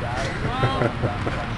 Yeah.